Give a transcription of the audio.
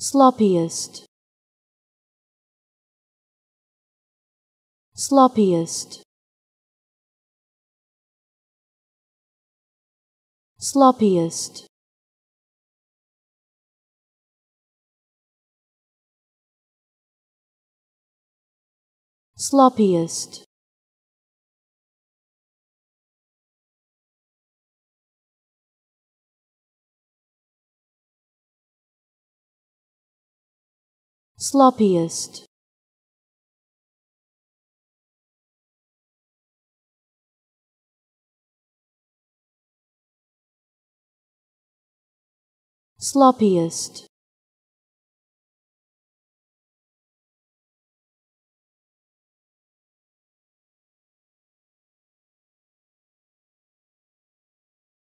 sloppiest. Sloppiest. Sloppiest. Sloppiest sloppiest. Sloppiest